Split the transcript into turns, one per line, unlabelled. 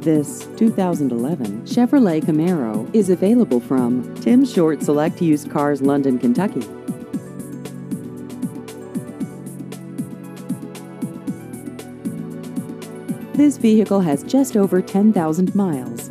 This 2011 Chevrolet Camaro is available from Tim Short Select Used Cars, London, Kentucky. This vehicle has just over 10,000 miles.